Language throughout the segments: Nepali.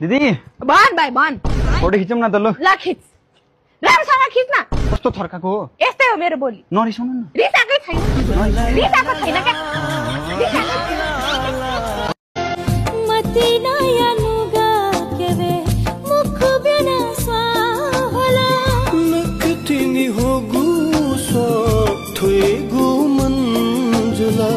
दिदी! बन भाइ बन। फोटो खिचौँ न त ल ल खिच कस्तो थर्काको हो? यस्तै हो मेरो बोली। नरिसाउनु न। रिसाकै छैन। रिसाको छैन गु मन जुला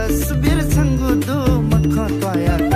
तस्वीर सङ्गु दो मखा तोया।